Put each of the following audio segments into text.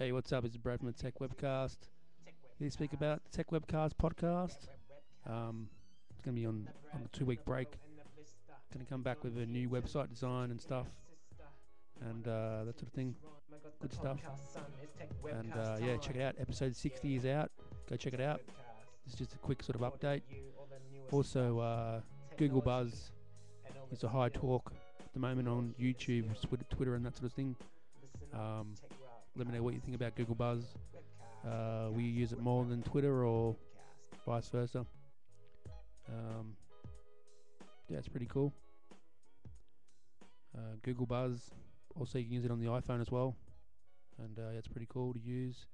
Hey, what's up? It's Brad from the Tech Webcast. Here to speak about the Tech Webcast podcast. Um, it's going to be on, on a two week break. Going to come back with a new website design and stuff, and uh, that sort of thing. Good stuff. And uh, yeah, check it out. Episode 60 is out. Go check it out. It's just a quick sort of update. Also, uh, Google Buzz is a high talk at the moment on YouTube, Twitter, and that sort of thing. Um, let me know what you think about Google Buzz. Uh, we use it more than Twitter or vice versa. Um, yeah, it's pretty cool. Uh, Google Buzz. Also, you can use it on the iPhone as well, and uh, yeah, it's pretty cool to use.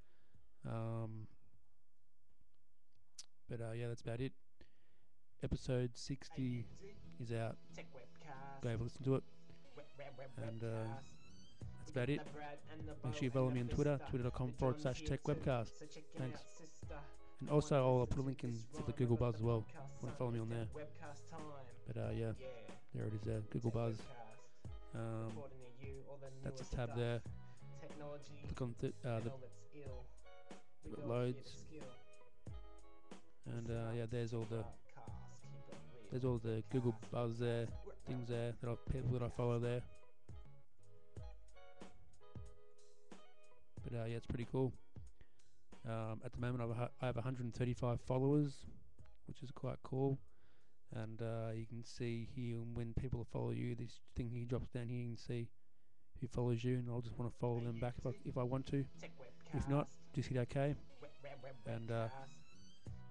Um, but uh, yeah, that's about it. Episode 60 is out. Go have a listen to it. And uh, about it. Make sure you follow me on Twitter, twitter.com forward slash tech webcast. Thanks. And also, I'll put a link in for the Google Buzz as well. Want to follow me on there. But uh, yeah, there it is there, Google Buzz. Um, that's a tab there. Click on th- uh, the loads. And uh, yeah, there's all the there's all the Google Buzz there, things there that I people that I follow there. But uh, yeah, it's pretty cool. Um, at the moment, I've, I have 135 followers, which is quite cool. And uh, you can see here when people follow you, this thing here drops down here. You can see who follows you, and I'll just want to follow them back if I, if I want to. If not, just hit OK. And uh,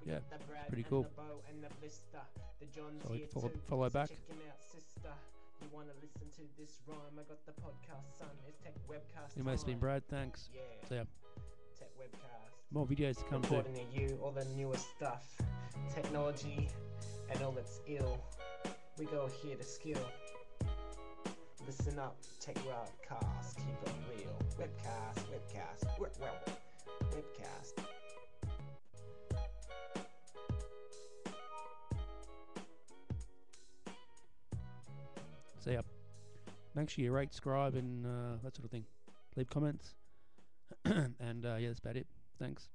yeah, pretty cool. So follow, follow back. To listen to this rhyme? I got the podcast, son. It's Tech Webcast. You must have been Brad. Thanks. Yeah. So yeah. Tech Webcast. More videos to come Reporting to you all the newest stuff, technology, and all that's ill. We go here to skill. Listen up, Tech Webcast. Keep it real. Webcast, So yeah, make sure you rate, subscribe, and uh, that sort of thing. Leave comments, and uh, yeah, that's about it. Thanks.